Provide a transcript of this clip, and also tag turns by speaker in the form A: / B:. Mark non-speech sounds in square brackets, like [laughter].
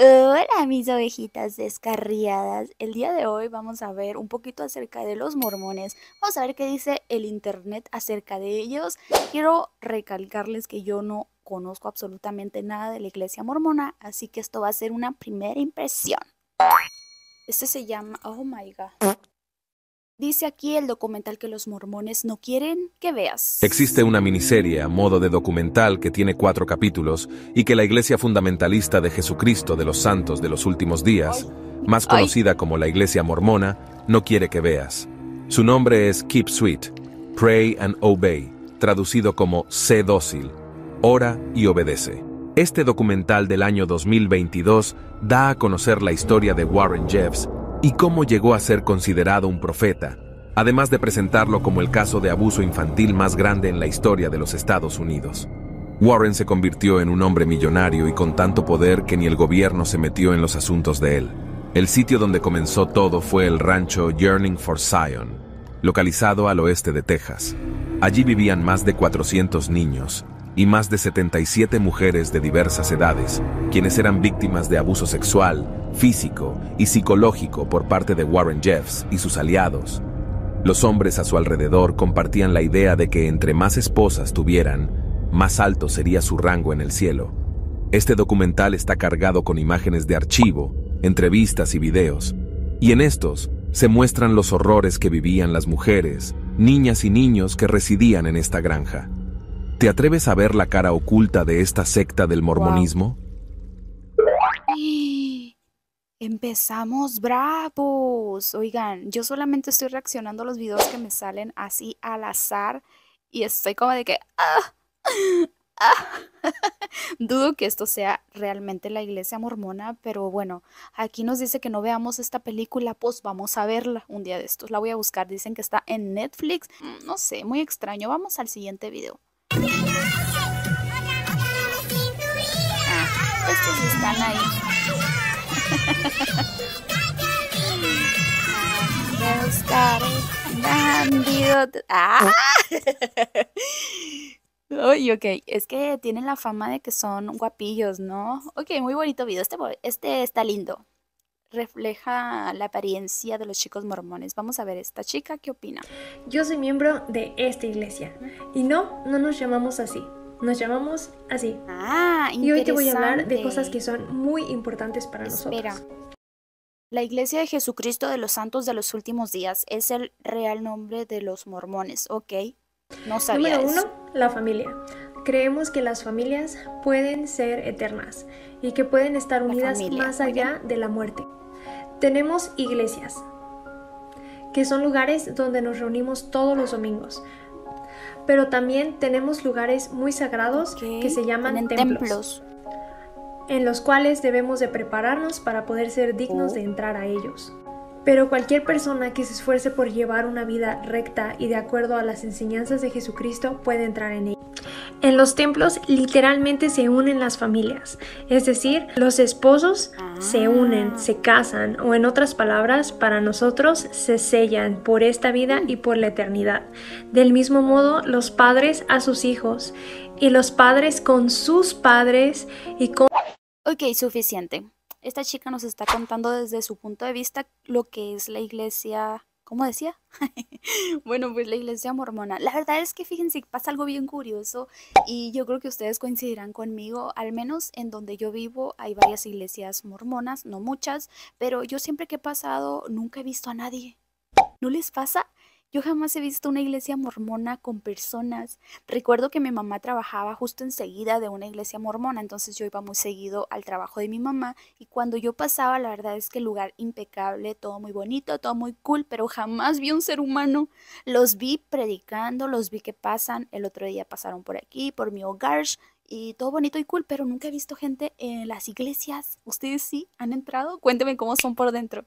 A: Hola mis ovejitas descarriadas. El día de hoy vamos a ver un poquito acerca de los mormones. Vamos a ver qué dice el internet acerca de ellos. Quiero recalcarles que yo no conozco absolutamente nada de la iglesia mormona, así que esto va a ser una primera impresión. Este se llama... Oh my god. Dice aquí el documental que los mormones no quieren que veas.
B: Existe una miniserie a modo de documental que tiene cuatro capítulos y que la Iglesia Fundamentalista de Jesucristo de los Santos de los Últimos Días, más conocida como la Iglesia Mormona, no quiere que veas. Su nombre es Keep Sweet, Pray and Obey, traducido como Sé dócil, ora y obedece. Este documental del año 2022 da a conocer la historia de Warren Jeffs y cómo llegó a ser considerado un profeta, además de presentarlo como el caso de abuso infantil más grande en la historia de los Estados Unidos. Warren se convirtió en un hombre millonario y con tanto poder que ni el gobierno se metió en los asuntos de él. El sitio donde comenzó todo fue el rancho Yearning for Zion, localizado al oeste de Texas. Allí vivían más de 400 niños, y más de 77 mujeres de diversas edades, quienes eran víctimas de abuso sexual, físico y psicológico por parte de Warren Jeffs y sus aliados. Los hombres a su alrededor compartían la idea de que entre más esposas tuvieran, más alto sería su rango en el cielo. Este documental está cargado con imágenes de archivo, entrevistas y videos, y en estos se muestran los horrores que vivían las mujeres, niñas y niños que residían en esta granja. ¿Te atreves a ver la cara oculta de esta secta del mormonismo? [gasps]
A: Empezamos bravos. Oigan, yo solamente estoy reaccionando a los videos que me salen así al azar y estoy como de que... Ah, ah". [laughs] Dudo que esto sea realmente la iglesia mormona, pero bueno, aquí nos dice que no veamos esta película, pues vamos a verla un día de estos. La voy a buscar, dicen que está en Netflix. Mm, no sé, muy extraño. Vamos al siguiente video. Ah, estos están ahí. Ah. Uy, ok, es que tienen la fama de que son guapillos, ¿no? Ok, muy bonito video. Este, este está lindo refleja la apariencia de los chicos mormones. Vamos a ver esta chica, ¿qué opina?
C: Yo soy miembro de esta iglesia y no, no nos llamamos así. Nos llamamos así.
A: Ah,
C: Y hoy te voy a hablar de cosas que son muy importantes para
A: Espera.
C: nosotros.
A: La Iglesia de Jesucristo de los Santos de los Últimos Días es el real nombre de los mormones, ¿ok? No sabía
C: Número uno, la familia. Creemos que las familias pueden ser eternas y que pueden estar unidas más allá de la muerte. Tenemos iglesias, que son lugares donde nos reunimos todos los domingos. Pero también tenemos lugares muy sagrados que se llaman templos, en los cuales debemos de prepararnos para poder ser dignos de oh. entrar a ellos. Pero cualquier persona que se esfuerce por llevar una vida recta y de acuerdo a las enseñanzas de Jesucristo puede entrar en ella. En los templos literalmente se unen las familias, es decir, los esposos se ah. unen, se casan o en otras palabras, para nosotros se sellan por esta vida y por la eternidad. Del mismo modo, los padres a sus hijos y los padres con sus padres y con...
A: Ok, suficiente. Esta chica nos está contando desde su punto de vista lo que es la iglesia ¿Cómo decía? [laughs] bueno, pues la iglesia mormona. La verdad es que fíjense, pasa algo bien curioso y yo creo que ustedes coincidirán conmigo, al menos en donde yo vivo hay varias iglesias mormonas, no muchas, pero yo siempre que he pasado nunca he visto a nadie. ¿No les pasa? Yo jamás he visto una iglesia mormona con personas. Recuerdo que mi mamá trabajaba justo enseguida de una iglesia mormona, entonces yo iba muy seguido al trabajo de mi mamá y cuando yo pasaba, la verdad es que el lugar impecable, todo muy bonito, todo muy cool, pero jamás vi un ser humano. Los vi predicando, los vi que pasan, el otro día pasaron por aquí, por mi hogar y todo bonito y cool, pero nunca he visto gente en las iglesias. ¿Ustedes sí han entrado? Cuéntenme cómo son por dentro.